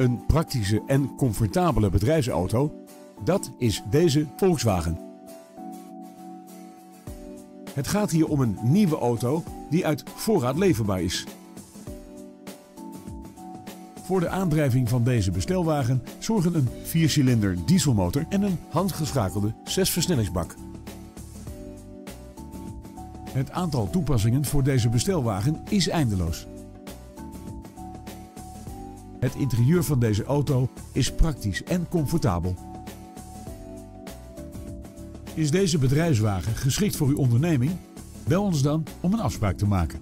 Een praktische en comfortabele bedrijfsauto, dat is deze Volkswagen. Het gaat hier om een nieuwe auto die uit voorraad leverbaar is. Voor de aandrijving van deze bestelwagen zorgen een 4-cilinder dieselmotor en een handgeschakelde 6-versnellingsbak. Het aantal toepassingen voor deze bestelwagen is eindeloos. Het interieur van deze auto is praktisch en comfortabel. Is deze bedrijfswagen geschikt voor uw onderneming? Bel ons dan om een afspraak te maken.